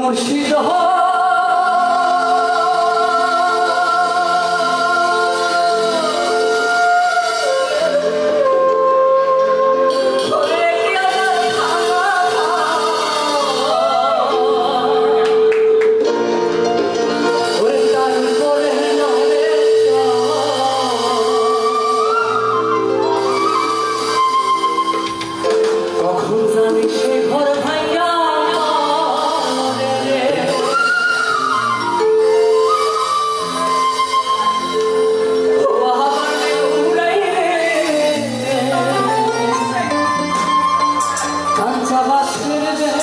もう死。Savaş günü de